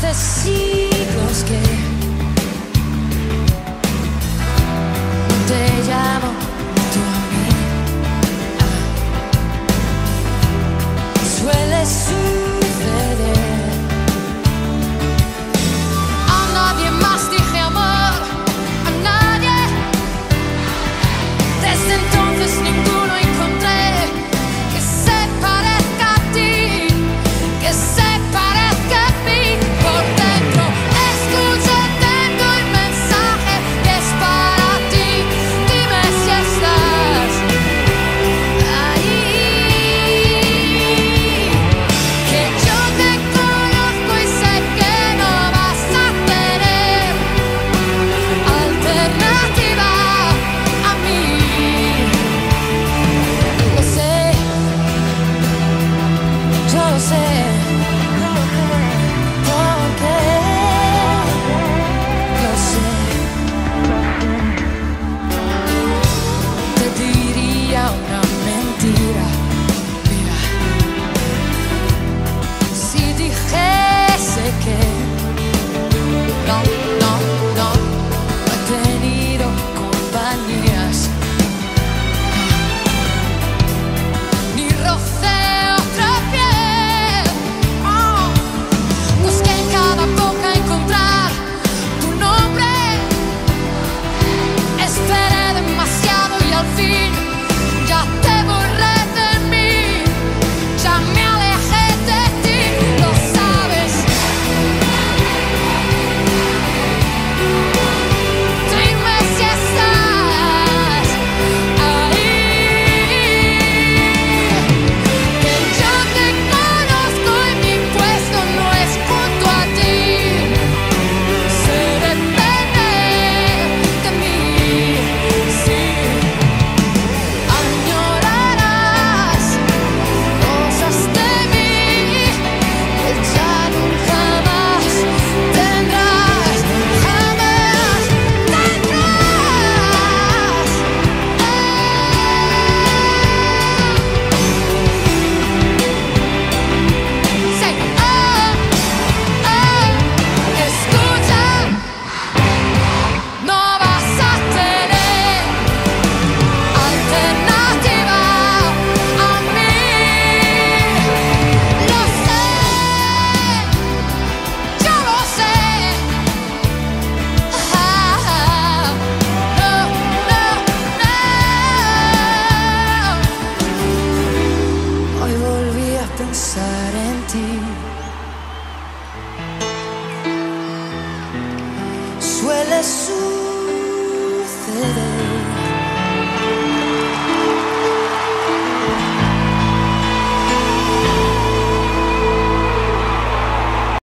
the sea. pensar en ti. Suele